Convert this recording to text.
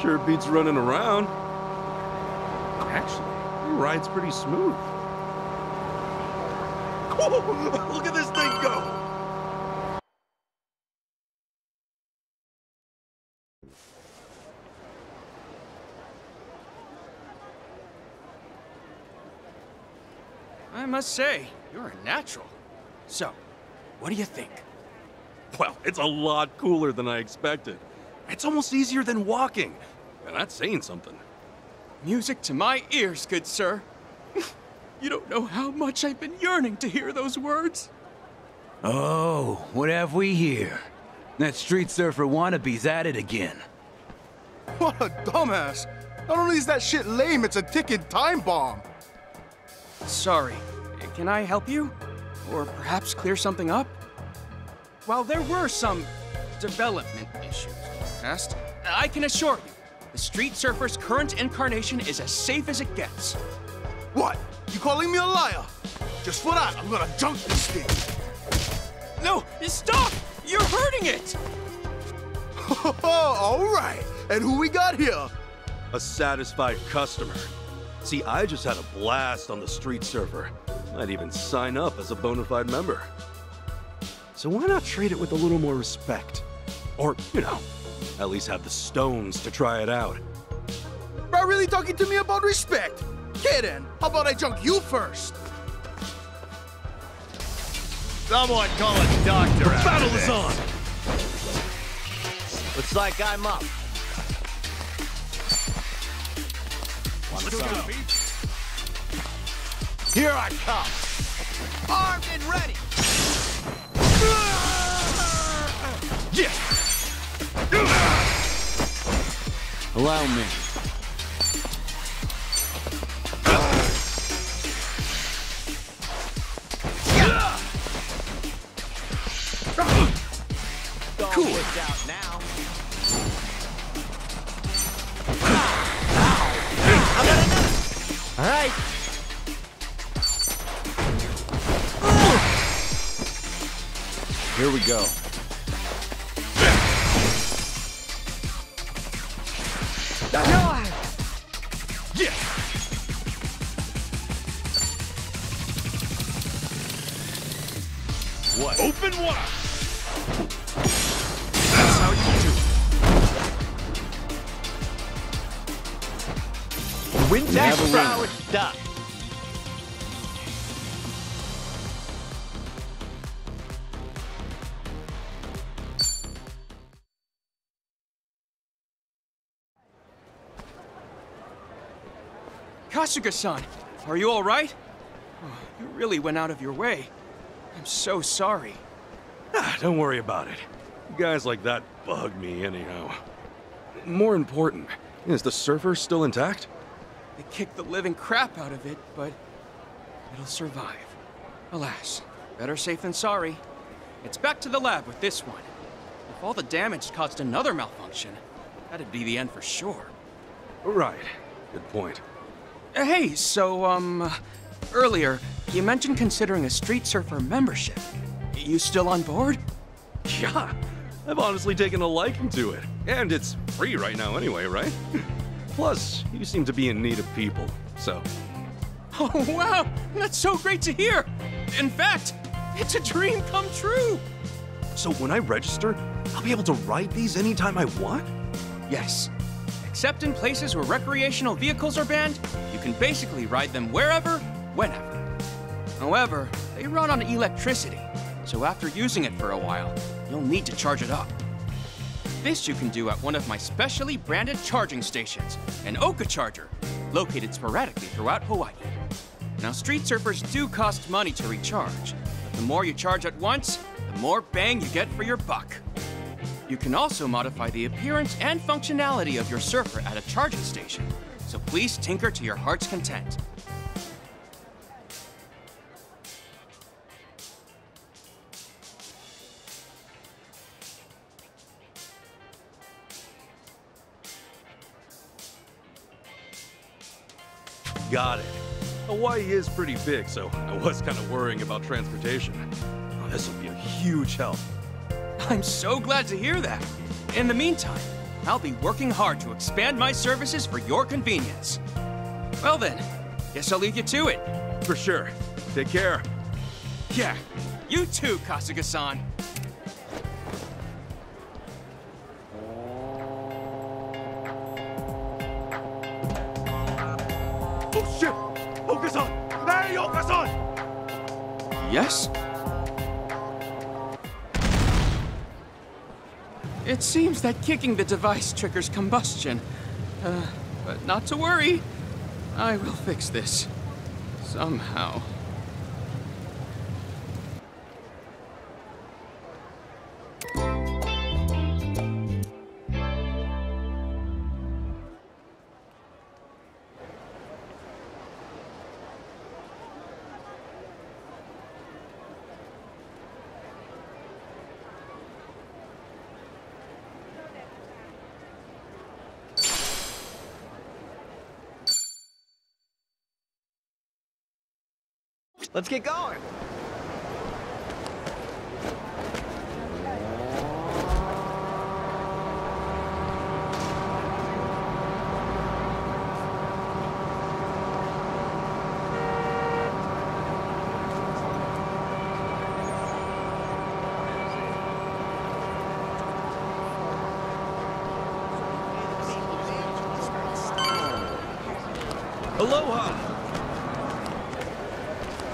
Sure beats running around. Actually, your ride's pretty smooth. Look at this thing go! I must say, you're a natural. So, what do you think? Well, it's a lot cooler than I expected. It's almost easier than walking. And that's saying something. Music to my ears, good sir. you don't know how much I've been yearning to hear those words. Oh, what have we here? That street surfer wannabe's at it again. What a dumbass! Not only is that shit lame, it's a ticking time bomb. Sorry. Can I help you? Or perhaps clear something up? While there were some development issues in the past, I can assure you, the Street Surfer's current incarnation is as safe as it gets. What? You calling me a liar? Just for that, I'm gonna junk this thing. No, stop! You're hurting it! All right. And who we got here? A satisfied customer. See, I just had a blast on the Street Surfer. Might even sign up as a bona fide member. So why not treat it with a little more respect? Or, you know, at least have the stones to try it out. Bro, really talking to me about respect? Kidding. How about I junk you first? Someone call a doctor The out battle of is this. on! Looks like I'm up. Want Let's some? Here I come. Armed and ready. Yeah! Allow me. Cool. out now. All right. Here we go. What? Open wide! That's how you do it. Wintax have a brow Kasuga-san, are you all right? Oh, you really went out of your way. I'm so sorry. Ah, don't worry about it. Guys like that bug me anyhow. More important, is the surfer still intact? They kicked the living crap out of it, but it'll survive. Alas, better safe than sorry. It's back to the lab with this one. If all the damage caused another malfunction, that'd be the end for sure. Right. Good point. Hey, so, um, earlier, you mentioned considering a Street Surfer membership. You still on board? Yeah, I've honestly taken a liking to it. And it's free right now anyway, right? Plus, you seem to be in need of people, so... Oh, wow! That's so great to hear! In fact, it's a dream come true! So when I register, I'll be able to ride these anytime I want? Yes. Except in places where recreational vehicles are banned, you can basically ride them wherever, whenever. However, they run on electricity, so after using it for a while, you'll need to charge it up. This you can do at one of my specially branded charging stations, an Oka charger, located sporadically throughout Hawaii. Now, street surfers do cost money to recharge, but the more you charge at once, the more bang you get for your buck. You can also modify the appearance and functionality of your surfer at a charging station, so please tinker to your heart's content. Got it. Hawaii is pretty big, so I was kind of worrying about transportation. Oh, this will be a huge help. I'm so glad to hear that. In the meantime, I'll be working hard to expand my services for your convenience. Well then, guess I'll leave you to it. For sure. Take care. Yeah, you too, Kasuga-san. Oh shit! Okasan! Hey, Okasan! Yes? It seems that kicking the device triggers combustion. Uh, but not to worry. I will fix this. Somehow. Let's get going. Aloha!